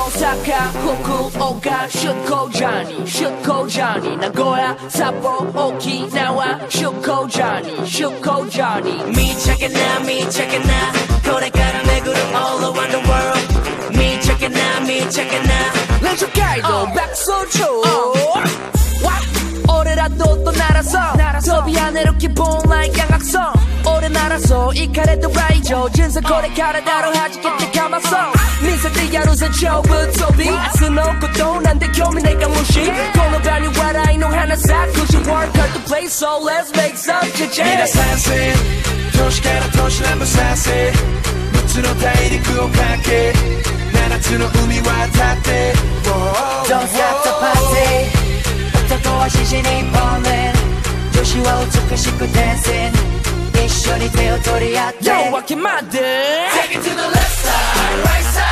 福岡出向ジャーニー出向ジャーニー名古屋札幌沖縄出向ジャーニー出向ジャーニー見ちゃけな見ちゃけなこれから巡る all around the world 見ちゃけな見ちゃけな 飛び跳ねる気分ヤン楽ソン俺ならそうイカれと来場人生これからだろ弾けてかまそう。見せてやるぜ勝負飛び明日のことなんて興味ねえかもしこの場に笑いの花咲くし Work hard to play so let's make some change. 皆参戦都市から都市南部参戦6つの大陸をかけ 女子は美しくダンシン一緒に手を取り合って Yo, わけまで Take it to the left side, right side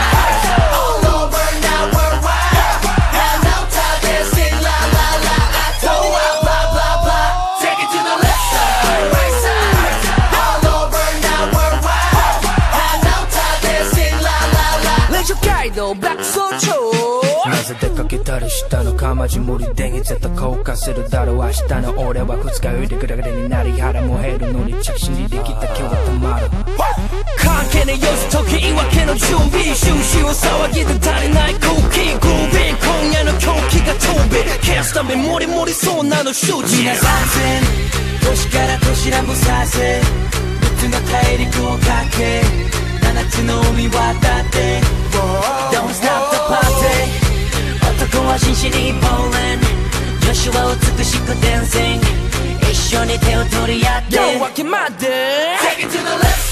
All over now worldwide And now time dancing la la la I do blah blah blah blah Take it to the left side, right side All over now worldwide And now time dancing la la la 連勝街道爆走中な ぜ出かけたりしたのかマジ無理電気絶対交換するだろう明日の俺は二日酔いでグラグラになり腹も減るのに着信にできた今日はたまる関係ねえよしとき言い訳の準備終始を騒ぎで足りない空気グービー今夜の狂気が飛び消すためモリモリそうなの周知皆参戦都市から都市南部再生3つの大陸をかけ7つの海渡男は紳士にボーレン女子は美しくダンシング一緒に手を取り合って。Yo わけまで。Take it to the left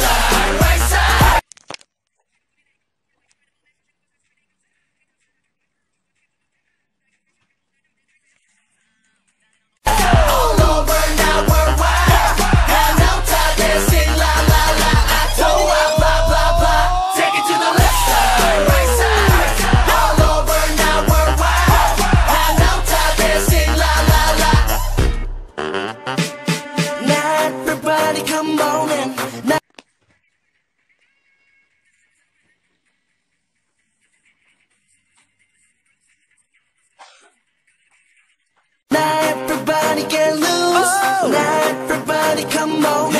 Everybody come on.